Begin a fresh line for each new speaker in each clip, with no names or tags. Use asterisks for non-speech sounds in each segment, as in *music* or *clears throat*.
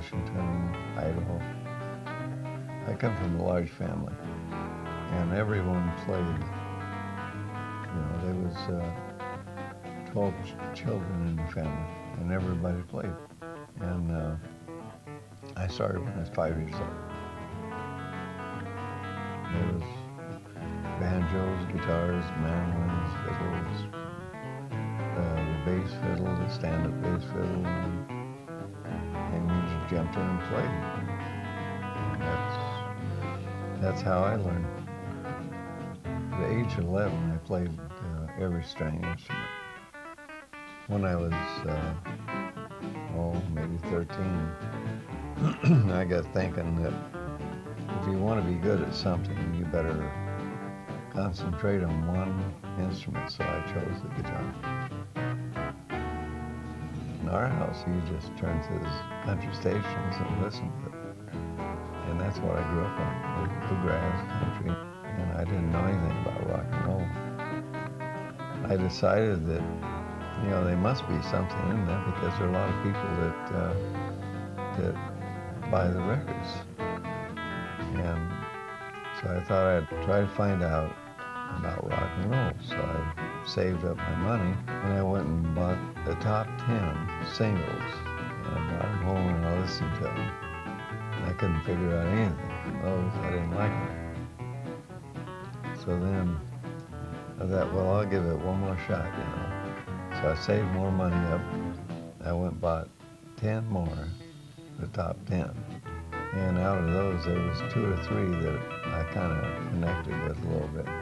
Washington, Idaho. I come from a large family, and everyone played. You know, there was uh, 12 ch- children in the family, and everybody played. And uh, I started when I was five years old. There was banjos, guitars, mandolins, fiddles, uh, the bass fiddle, the stand-up bass fiddle, jumped in and played. That's that's how I learned. At the age of 11, I played uh, every string instrument. When I was, uh, oh, maybe 13, *clears throat* I got thinking that if you want to be good at something, you better concentrate on one instrument, so I chose the guitar. Our house, he just turn to the country stations and listen to it. And that's what I grew up on, the bluegrass, country, and I didn't know anything about rock and roll. I decided that, you know, there must be something in that because there are a lot of people that, uh, that buy the records. And so I thought I'd try to find out about rock and roll. So I saved up my money and I went and bought the top 10 singles. And I brought them home and I listened to them. And I couldn't figure out anything from those. I didn't like them. So then I thought, well, I'll give it one more shot, you know. So I saved more money up. I went and bought 10 more, the top 10. And out of those, there was two or three that I kind of connected with a little bit.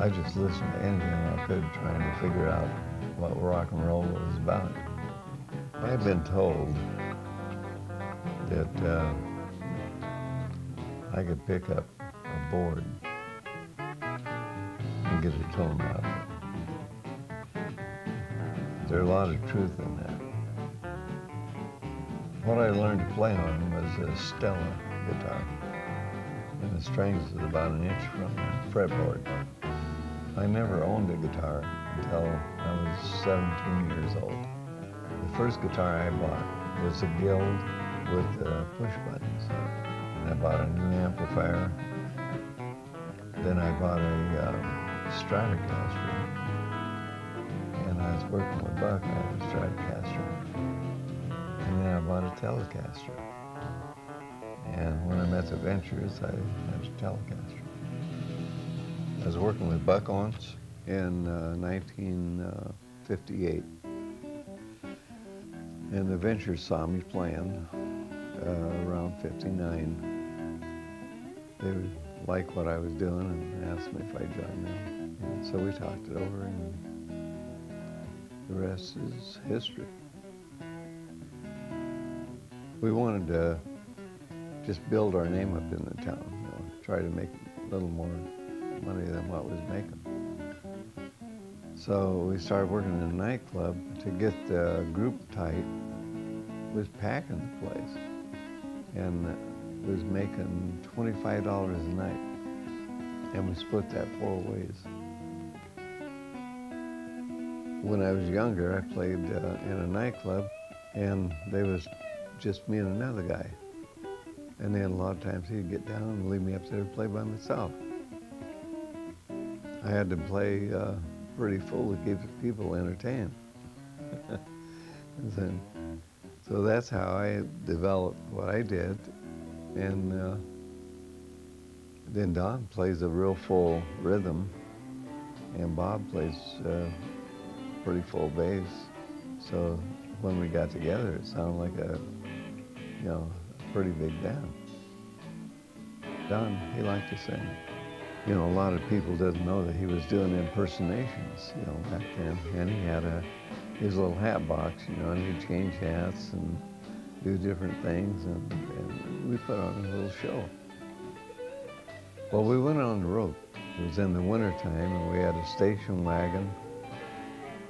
I just listened to anything I could trying to figure out what rock and roll was about. I've been told that uh, I could pick up a board and get a tone out of it. There's a lot of truth in that. What I learned to play on was a Stella guitar, and the strings is about an inch from the fretboard. I never owned a guitar until I was 17 years old. The first guitar I bought was a Guild with uh, push buttons. And I bought a new amplifier. Then I bought a um, Stratocaster. And I was working with Buck, had a Stratocaster. And then I bought a Telecaster. And when I met the Ventures, I had a Telecaster. I was working with Buck Owens in uh, 1958. And the Ventures saw me playing uh, around 59. They liked what I was doing and asked me if I'd join them. And so we talked it over and the rest is history. We wanted to just build our name up in the town, you know, try to make a little more money than what was making. So we started working in a nightclub to get the group tight. Was packing the place and was making $25 a night. And we split that four ways. When I was younger, I played uh, in a nightclub and there was just me and another guy. And then a lot of times he'd get down and leave me up there to play by myself. I had to play uh, pretty full to keep people entertained. *laughs* then, so that's how I developed what I did. And uh, then Don plays a real full rhythm, and Bob plays uh, pretty full bass. So when we got together, it sounded like a, you know, a pretty big band. Don, he liked to sing you know, a lot of people didn't know that he was doing impersonations, you know, back then. And he had a, his little hat box, you know, and he'd change hats and do different things, and, and we put on a little show. Well, we went on the road. It was in the wintertime, and we had a station wagon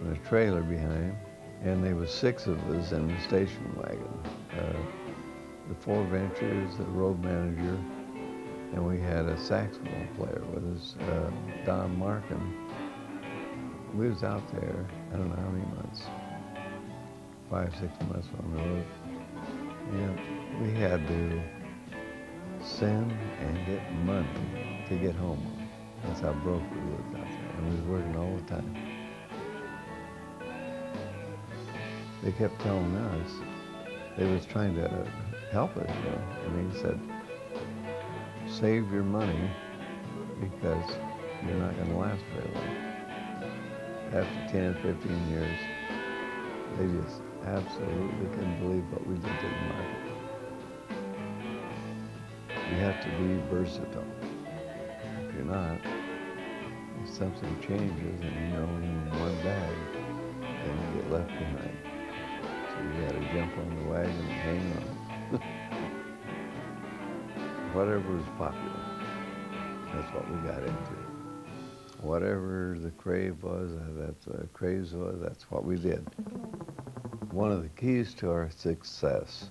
and a trailer behind, and there was six of us in the station wagon. Uh, the four ventures, the road manager, And we had a saxophone player with us, uh, Don Markham. We was out there, I don't know how many months, five, six months on the road. And we had to send and get money to get home. That's how broke we lived out there. And we was working all the time. They kept telling us, they was trying to help us, you know. And he said, save your money because you're not going to last very long. After 10, 15 years, they just absolutely couldn't believe what we did to the market. You have to be versatile. If you're not, if something changes and you're only in one bag, then you get left behind. So you got to jump on the wagon and hang on. Whatever was popular, that's what we got into. Whatever the crave was, uh, that the craze was, that's what we did. One of the keys to our success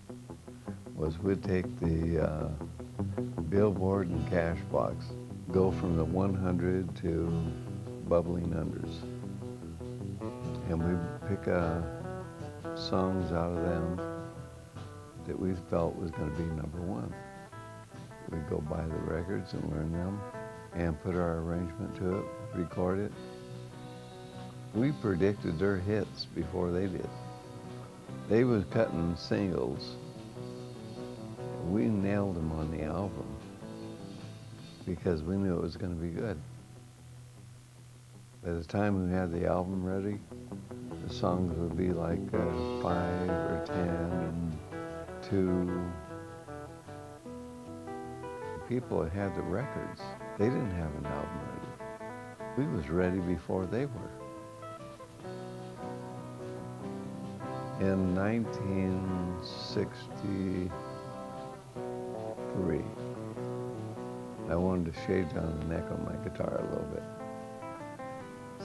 was we'd take the uh, billboard and cash box, go from the 100 to bubbling unders. And we'd pick uh, songs out of them that we felt was going to be number one. We'd go buy the records and learn them and put our arrangement to it, record it. We predicted their hits before they did. They was cutting singles. We nailed them on the album because we knew it was going to be good. By the time we had the album ready, the songs would be like uh, five or ten and two. People that had the records, they didn't have an album ready. We was ready before they were. In 1963, I wanted to shave down the neck on my guitar a little bit.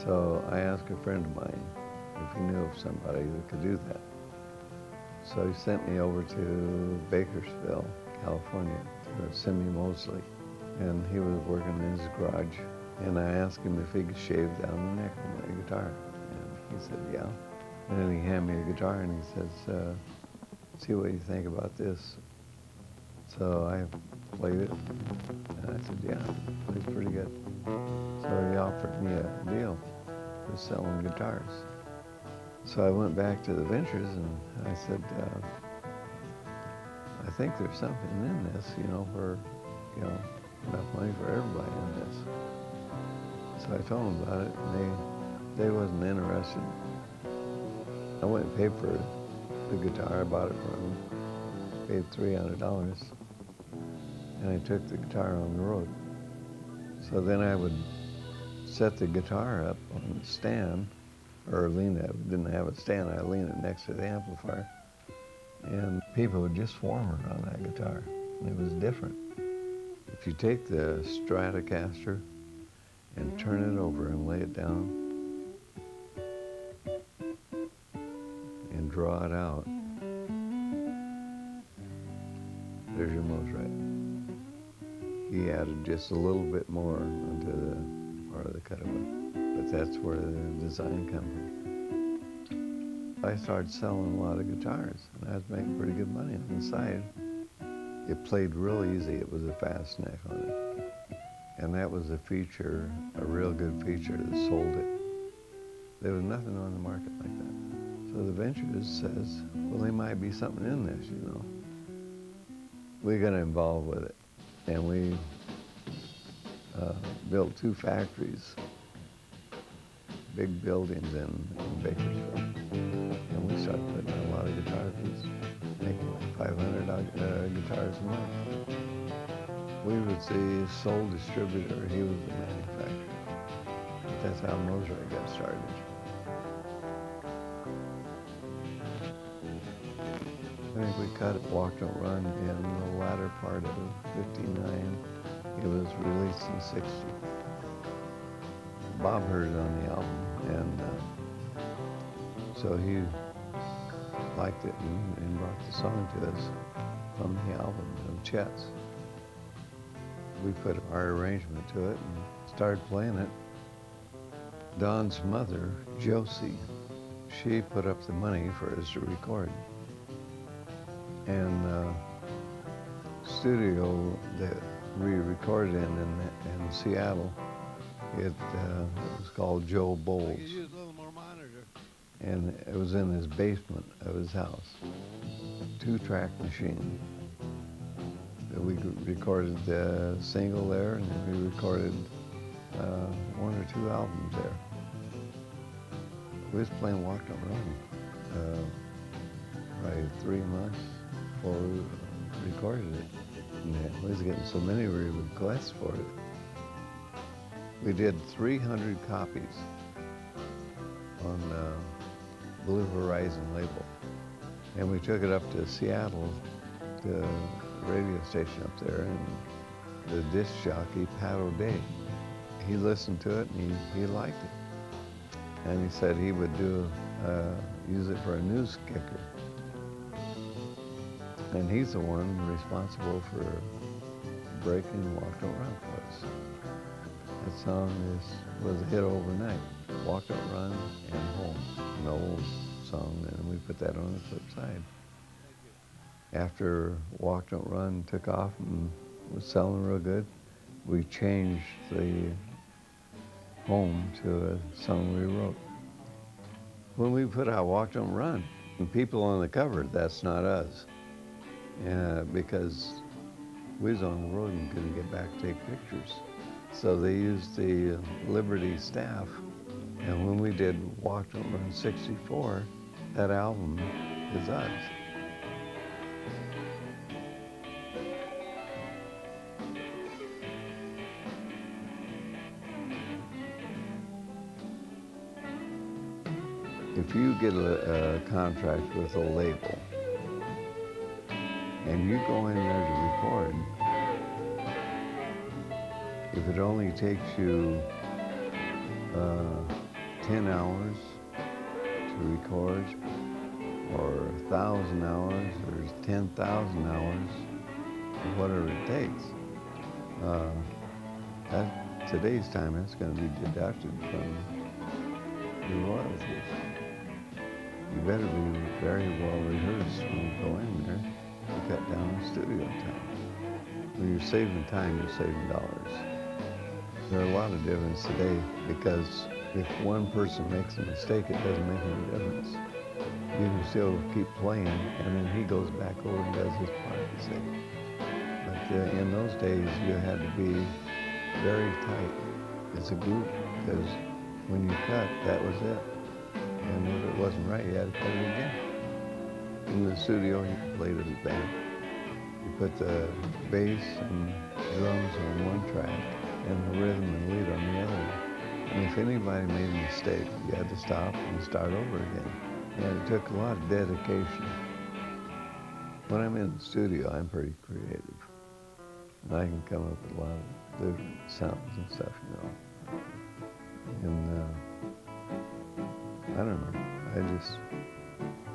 So I asked a friend of mine if he knew of somebody who could do that. So he sent me over to Bakersfield, California, to Semie Moseley. And he was working in his garage. And I asked him if he could shave down the neck on my guitar. And he said, yeah. And then he handed me a guitar and he says, uh, see what you think about this. So I played it, and I said, yeah, plays pretty good. So he offered me a deal for selling guitars. So I went back to the Ventures and I said, uh, I think there's something in this, you know, for, you know, enough money for everybody in this. So I told them about it and they, they wasn't interested. I went and paid for the guitar, I bought it for them, paid $300 and I took the guitar on the road. So then I would set the guitar up on the stand, or lean it, didn't have a stand, I leaned it next to the amplifier. And people would just swarm around that guitar. It was different. If you take the Stratocaster and turn it over and lay it down and draw it out, there's your Mosrite he added just a little bit more onto the part of the cutaway. But that's where the design comes from. I started selling a lot of guitars, and I was making pretty good money on the side. It played real easy. It was a fast neck on it. And that was a feature, a real good feature that sold it. There was nothing on the market like that. So the Ventures says, well, there might be something in this, you know. We got involved with it and we uh, built two factories, big buildings in, in Bakersfield. A lot guitar pieces, making like 500 uh, guitars a month. We was the sole distributor, he was the manufacturer. But that's how Mosrite got started. I think we cut Walk Don't Run in the latter part of 59. It was released in 60. Bob heard it on the album, and uh, so he liked it and, and, brought the song to us from the album of Chet's. we put our arrangement to it and started playing it. Don's mother, Josie, she put up the money for us to record. And uh, studio that we recorded in in, in Seattle, it, uh, was called Joe Boles. And it was in his basement of his house. Two-track machine. We recorded the single there, and we recorded uh, one or two albums there. We was playing Walk Don't Run uh, three months before we recorded it. And we was getting so many requests for it. We did 300 copies on uh, Blue Horizon label. And we took it up to Seattle, the radio station up there, and the disc jockey, Pat O'Day, he listened to it and he, he liked it. And he said he would do, uh, use it for a news kicker. And he's the one responsible for breaking Walk Run for us. That song is, was a hit overnight. Walk Don't Run and Home, an old song, and we put that on the flip side. After Walk Don't Run took off and was selling real good, we changed the home to a song we wrote. When we put out Walk Don't Run, and people on the cover, that's not us. Uh, because we was on the road and couldn't get back to take pictures. So they used the Liberty staff. And when we did Walk Don't Run 64, that album is us. If you get a, a contract with a label, and you go in there to record, if it only takes you uh, 10 hours to record, or 1,000 hours, or 10,000 hours, whatever it takes, uh, that, today's time, that's going to be deducted from the royalties. You better be very well rehearsed when you go in there cut down the studio time. When you're saving time, you're saving dollars. There are a lot of difference today because if one person makes a mistake, it doesn't make any difference. You can still keep playing, and then he goes back over and does his part, you. But uh, in those days, you had to be very tight as a group because when you cut, that was it. And if it wasn't right, you had to cut it again in the studio, you played with his band. You put the bass and drums on one track and the rhythm and lead on the other. And if anybody made a mistake, you had to stop and start over again. And it took a lot of dedication. When I'm in the studio, I'm pretty creative. And I can come up with a lot of different sounds and stuff, you know. And uh, I don't know. I just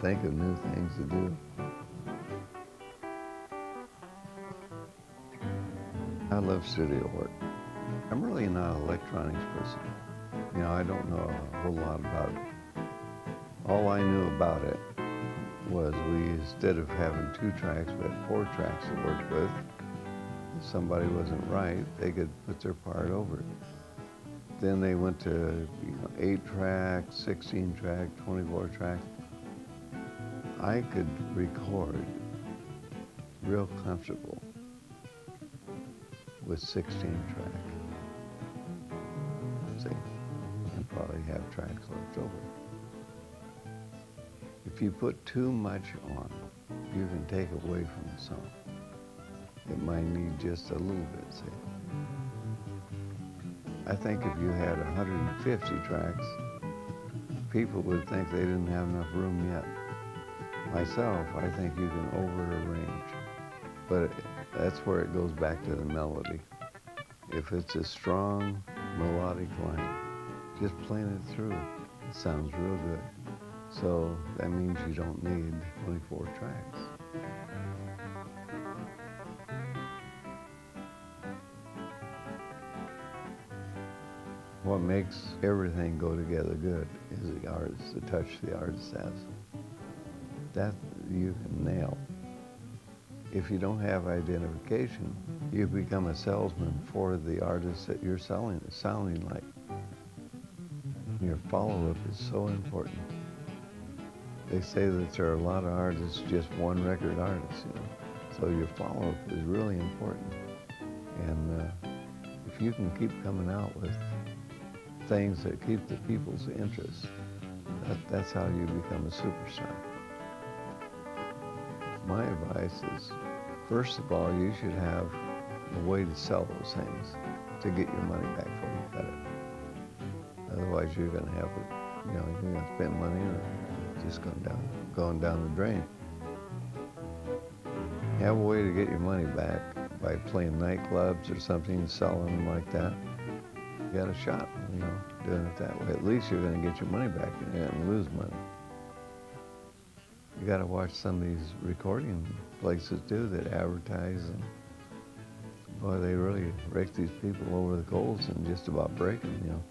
think of new things to do. I love studio work. I'm really not an electronics person. You know, I don't know a whole lot about it. All I knew about it was we, instead of having two tracks, we had four tracks to work with. If somebody wasn't right, they could put their part over it. Then they went to you know, eight track, 16 track, 24 track. I could record real comfortable with 16 track. Have tracks left over. If you put too much on, you can take away from the song. It might need just a little bit. I think if you had 150 tracks, people would think they didn't have enough room yet. Myself, I think you can over-arrange, but that's where it goes back to the melody. If it's a strong melodic line, just playing it through, it sounds real good. So that means you don't need 24 tracks. what makes everything go together good is the artist, the touch the artist has. That you can nail. If you don't have identification, you become a salesman for the artist that you're selling, sounding like. Your follow-up is so important. They say that there are a lot of artists, just one record artists, you know. So your follow-up is really important. And uh, if you can keep coming out with things that keep the people's interest, that, that's how you become a superstar. My advice is, first of all, you should have a way to sell those things to get your money back for you. Otherwise, you're going to have it, you know, you're going to spend money or just going down, going down the drain. Have a way to get your money back by playing nightclubs or something, selling them like that. You got a shot, you know, doing it that way. At least you're going to get your money back and lose money. You got to watch some of these recording places too that advertise and boy, they really rake these people over the coals and just about break them, you know.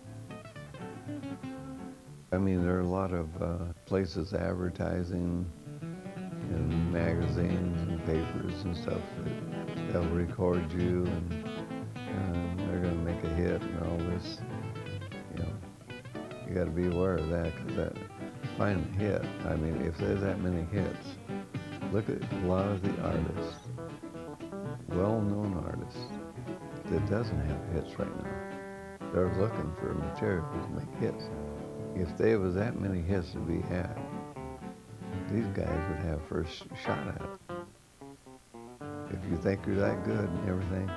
I mean, there are a lot of uh, places advertising in magazines and papers and stuff that they'll record you and um, they're going to make a hit and all this. You know, you got to be aware of that because that find a hit. I mean, if there's that many hits, look at a lot of the artists, well-known artists, that doesn't have hits right now. They're looking for material to make hits. If there was that many hits to be had, these guys would have first shot at it. If you think you're that good and everything,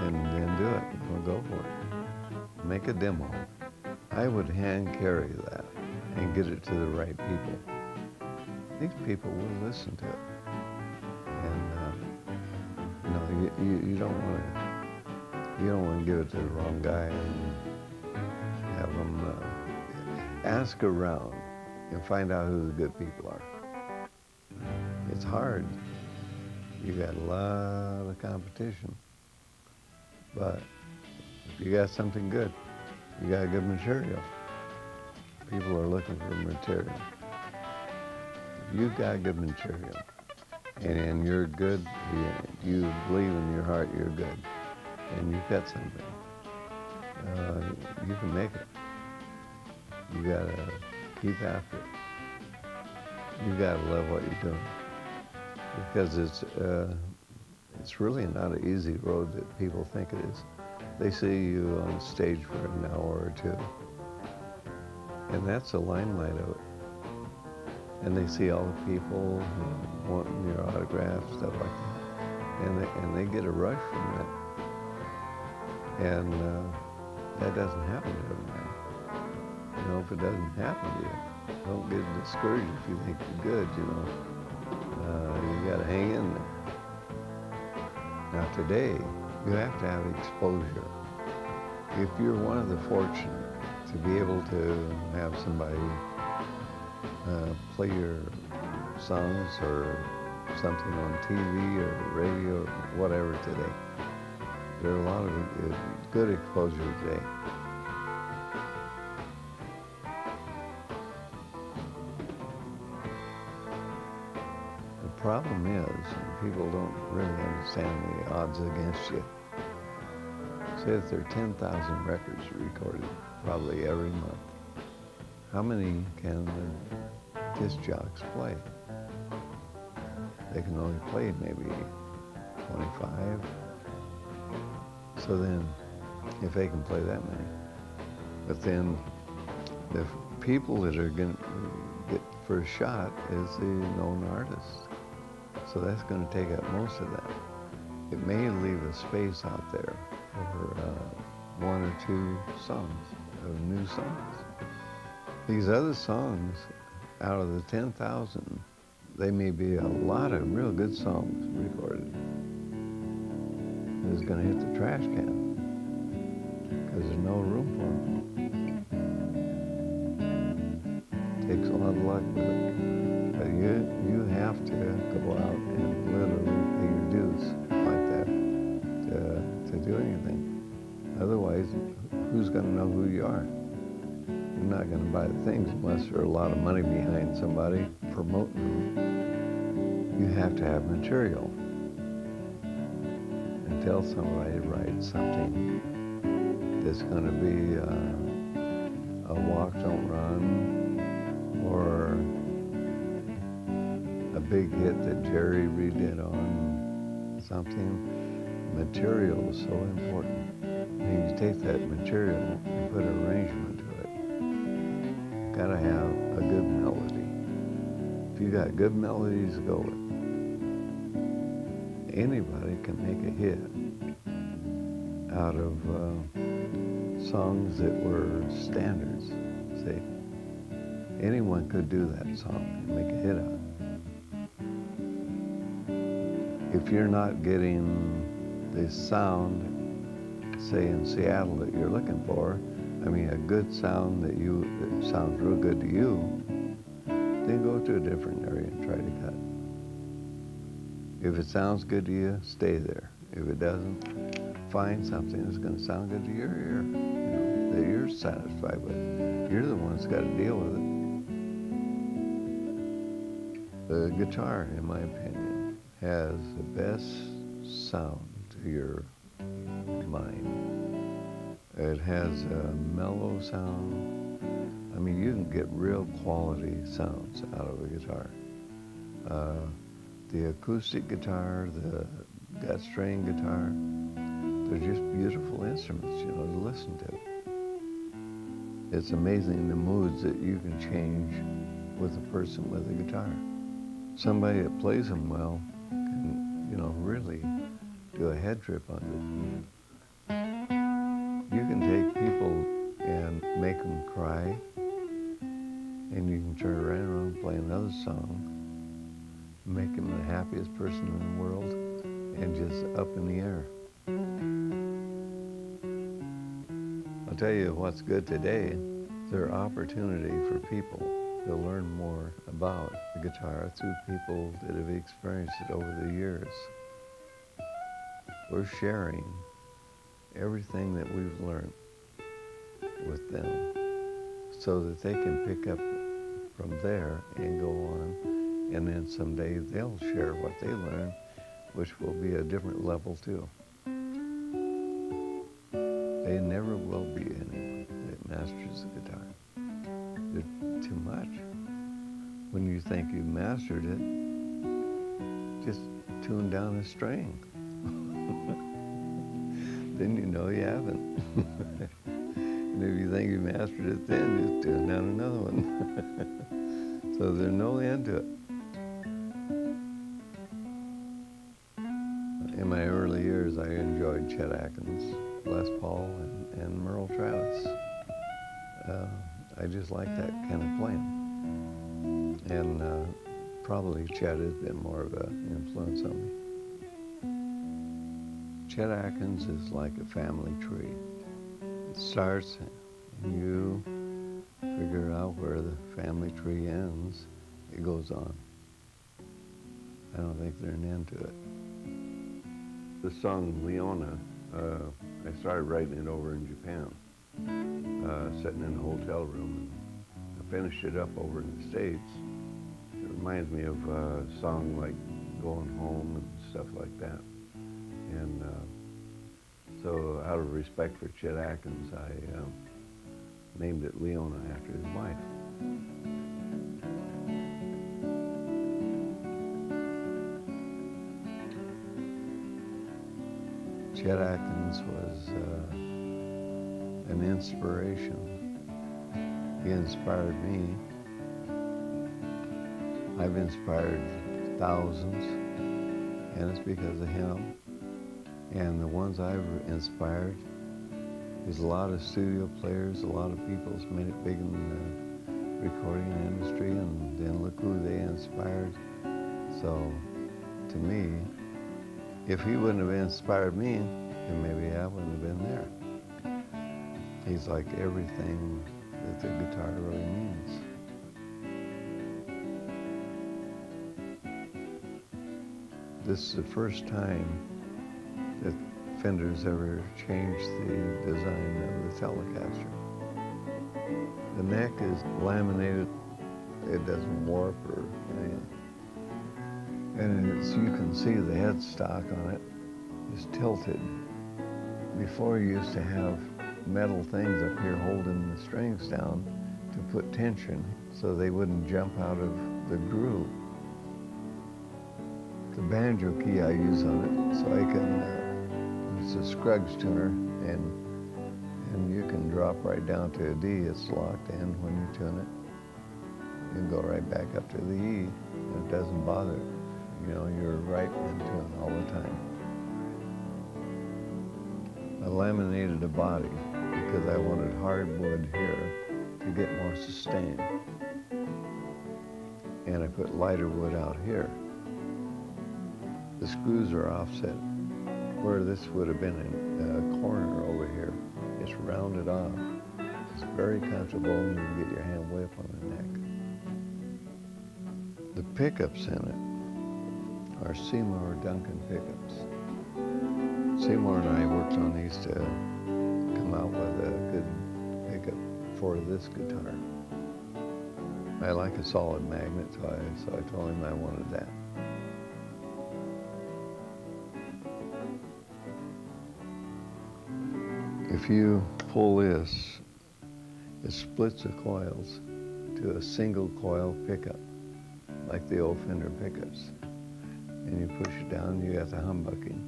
then, then do it. Well, go for it. Make a demo. I would hand carry that and get it to the right people. These people will listen to it. And, uh, you know, you, you, you don't want to, you don't want to give it to the wrong guy and ask around and find out who the good people are. It's hard. You got a lot of competition. But if you got something good, you got good material. People are looking for material. If you got good material, and you're good, you, you believe in your heart you're good, and you've got something, uh, you can make it. You gotta keep after it. You gotta love what you're doing because it's uh, it's really not an easy road that people think it is. They see you on stage for an hour or two, and that's the limelight of it. And they see all the people wanting your autograph, stuff like that, and they, and they get a rush from that. And uh, that doesn't happen to everybody. Know, if it doesn't happen to you, don't get discouraged if you think you're good, you know. Uh, you got to hang in there. Now today, you have to have exposure. If you're one of the fortunate to be able to have somebody uh, play your songs or something on TV or radio or whatever today, there are a lot of good exposure today. Problem is, people don't really understand the odds against you. Say if there are 10,000 records recorded, probably every month, how many can the disc jocks play? They can only play maybe 25. So then, if they can play that many, but then the people that are going to get first shot is the known artists. So that's going to take up most of that. It may leave a space out there for uh, one or two songs, of new songs. These other songs, out of the 10,000, they may be a lot of real good songs recorded. It's going to hit the trash can because there's no room for them. Takes a lot of luck with it. But you, you have to going to know who you are. You're not going to buy the things unless there's a lot of money behind somebody promoting them. You have to have material. And tell somebody to write something that's going to be uh, a walk, don't run, or a big hit that Jerry redid on something. Material is so important. You take that material and put an arrangement to it. Gotta have a good melody. If you got good melodies to go with, anybody can make a hit out of uh, songs that were standards. See, anyone could do that song and make a hit out. If you're not getting the sound say in Seattle that you're looking for, I mean a good sound that you that sounds real good to you, then go to a different area and try to cut. If it sounds good to you, stay there. If it doesn't, find something that's going to sound good to your ear, you know, that you're satisfied with. You're the one that's got to deal with it. The guitar, in my opinion, has the best sound to your mind. It has a mellow sound. I mean, you can get real quality sounds out of a guitar. Uh, the acoustic guitar, the gut string guitar, they're just beautiful instruments, you know, to listen to. It's amazing the moods that you can change with a person with a guitar. Somebody that plays them well can, you know, really do a head trip on it. Make them cry, and you can turn around and play another song, make them the happiest person in the world, and just up in the air. I'll tell you what's good today. There opportunity for people to learn more about the guitar through people that have experienced it over the years. We're sharing everything that we've learned with them so that they can pick up from there and go on. And then someday they'll share what they learn, which will be a different level too. They never will be anyone that masters the guitar. Too much. When you think you've mastered it, just tune down a string. *laughs* then you know you haven't. *laughs* and if you think you mastered it then, just tune down another one. *laughs* so there's no end to it. In my early years, I enjoyed Chet Atkins, Les Paul, and, and Merle Travis. Uh, I just like that kind of playing. And uh, probably Chet has been more of an influence on me. Chet Atkins is like a family tree. It starts and you figure out where the family tree ends. It goes on. I don't think there's an end to it. The song Leona, uh, I started writing it over in Japan, uh, sitting in a hotel room. I finished it up over in the States. It reminds me of a song like Going Home and stuff like that. And uh, so out of respect for Chet Atkins, I uh, named it Leona after his wife. Chet Atkins was uh, an inspiration. He inspired me. I've inspired thousands, and it's because of him. And the ones I've inspired is a lot of studio players, a lot of people that's made it big in the recording industry, and then look who they inspired. So, to me, if he wouldn't have inspired me, then maybe I wouldn't have been there. He's like everything that the guitar really means. This is the first time that Fender's ever changed the design of the Telecaster. The neck is laminated. It doesn't warp or anything. And as you can see, the headstock on it is tilted. Before you used to have metal things up here holding the strings down to put tension so they wouldn't jump out of the groove. The banjo key I use on it so I can, uh, it's a Scruggs tuner and and you can drop right down to a D. It's locked in when you tune it. You can go right back up to the E and it doesn't bother. You know, you're right in tune all the time. I laminated a body because I wanted hardwood here to get more sustain. And I put lighter wood out here. The screws are offset where this would have been a uh, corner over here. It's rounded off. It's very comfortable and you can get your hand way up on the neck. The pickups in it are Seymour Duncan pickups. Seymour and I worked on these to come out with a good pickup for this guitar. I like a solid magnet, so I, so I told him I wanted that. If you pull this, it splits the coils to a single coil pickup, like the old Fender pickups. And you push it down, you got the humbucking.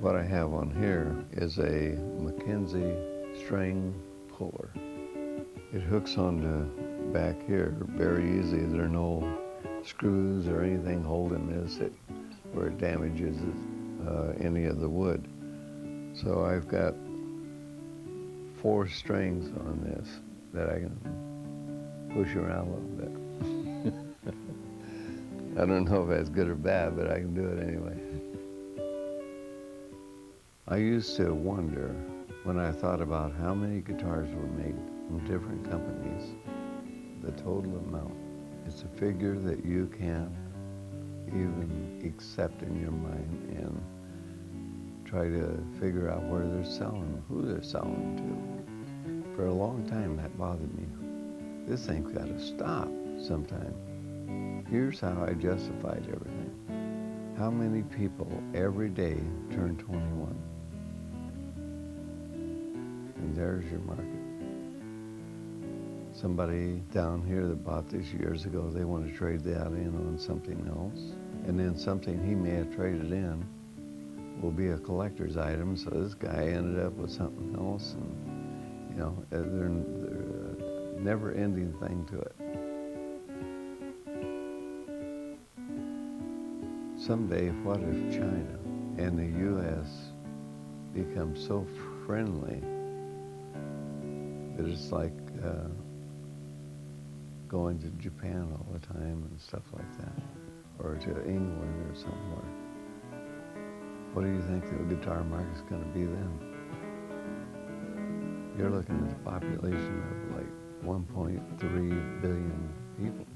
What I have on here is a Mackenzie string puller. It hooks onto back here very easy. There are no screws or anything holding this that, where it damages uh, any of the wood. So I've got four strings on this that I can push around a little bit. *laughs* I don't know if that's good or bad, but I can do it anyway. I used to wonder when I thought about how many guitars were made from different companies, the total amount. It's a figure that you can't even accept in your mind and try to figure out where they're selling, who they're selling to. For a long time, that bothered me. This thing's got to stop sometime. Here's how I justified everything. How many people every day turn 21? And there's your market. Somebody down here that bought this years ago, they want to trade that in on something else. And then something he may have traded in will be a collector's item. So this guy ended up with something else, and you know, uh, there's a never-ending thing to it. Someday, what if China and the U.S. become so friendly that it's like uh, going to Japan all the time and stuff like that, or to England or somewhere? What do you think the guitar market's going to be then? You're looking at a population of like 1.3 billion people.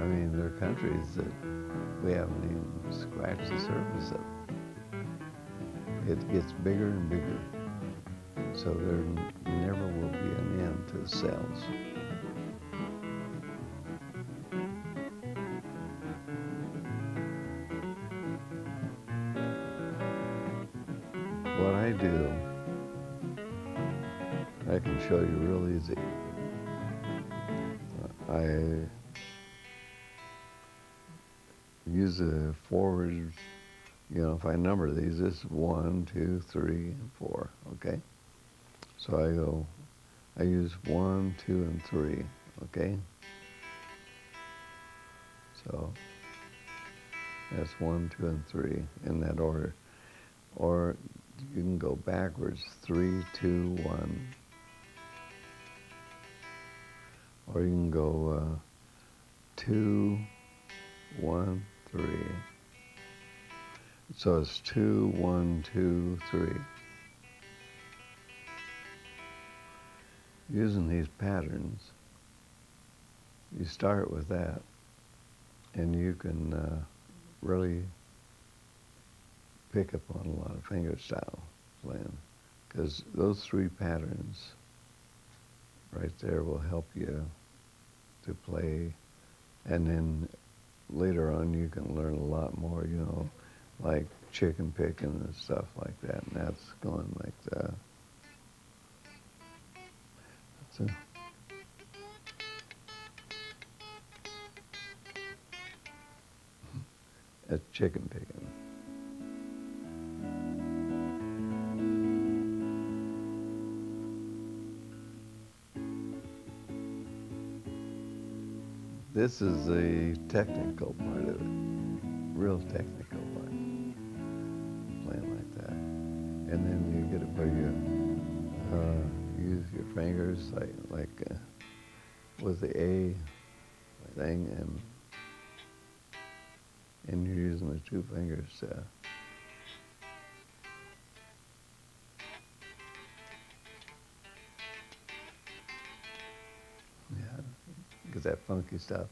I mean, there are countries that we haven't even scratched the surface of. It gets bigger and bigger. So there never will be an end to the a forward, you know, if I number these, this is one, two, three, and four, okay? So I go, I use one, two, and three, okay? So that's one, two, and three in that order. Or you can go backwards, three, two, one. Or you can go uh, two, one, three. So it's two, one, two, three. Using these patterns, you start with that, and you can uh, really pick up on a lot of fingerstyle playing because those three patterns right there will help you to play and then later on you can learn a lot more you know like chicken picking and stuff like that and that's going like that that's it. *laughs* That's chicken picking. This is the technical part of it, real technical part, playing like that. And then you get it where you uh, use your fingers like like uh, with the A thing, and and you're using the two fingers. Uh, that funky stuff.